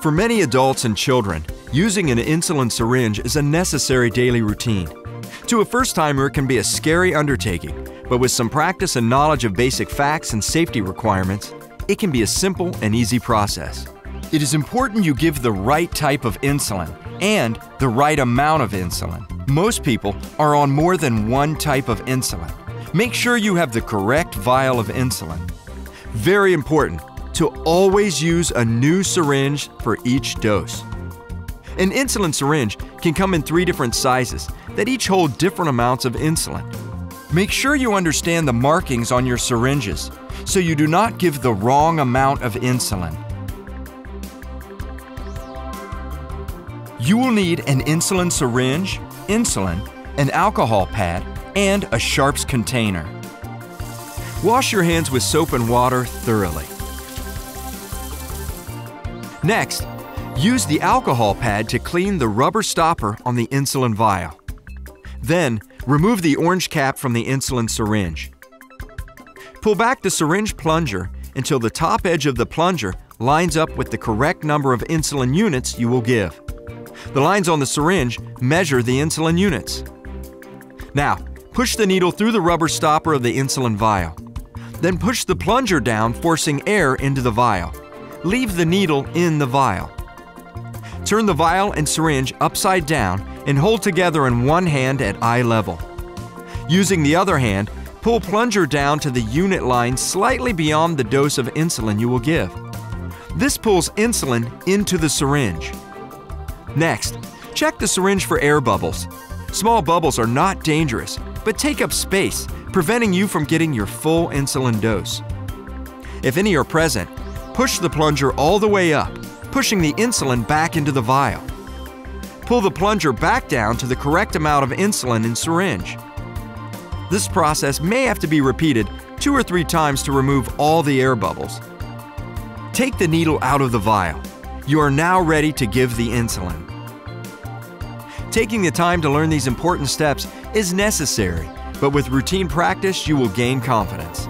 For many adults and children, using an insulin syringe is a necessary daily routine. To a first timer, it can be a scary undertaking, but with some practice and knowledge of basic facts and safety requirements, it can be a simple and easy process. It is important you give the right type of insulin and the right amount of insulin. Most people are on more than one type of insulin. Make sure you have the correct vial of insulin. Very important, to always use a new syringe for each dose. An insulin syringe can come in three different sizes that each hold different amounts of insulin. Make sure you understand the markings on your syringes so you do not give the wrong amount of insulin. You will need an insulin syringe, insulin, an alcohol pad, and a Sharps container. Wash your hands with soap and water thoroughly. Next, use the alcohol pad to clean the rubber stopper on the insulin vial. Then, remove the orange cap from the insulin syringe. Pull back the syringe plunger until the top edge of the plunger lines up with the correct number of insulin units you will give. The lines on the syringe measure the insulin units. Now, push the needle through the rubber stopper of the insulin vial. Then push the plunger down, forcing air into the vial leave the needle in the vial. Turn the vial and syringe upside down and hold together in one hand at eye level. Using the other hand, pull plunger down to the unit line slightly beyond the dose of insulin you will give. This pulls insulin into the syringe. Next, check the syringe for air bubbles. Small bubbles are not dangerous, but take up space, preventing you from getting your full insulin dose. If any are present, Push the plunger all the way up, pushing the insulin back into the vial. Pull the plunger back down to the correct amount of insulin in syringe. This process may have to be repeated two or three times to remove all the air bubbles. Take the needle out of the vial. You are now ready to give the insulin. Taking the time to learn these important steps is necessary, but with routine practice, you will gain confidence.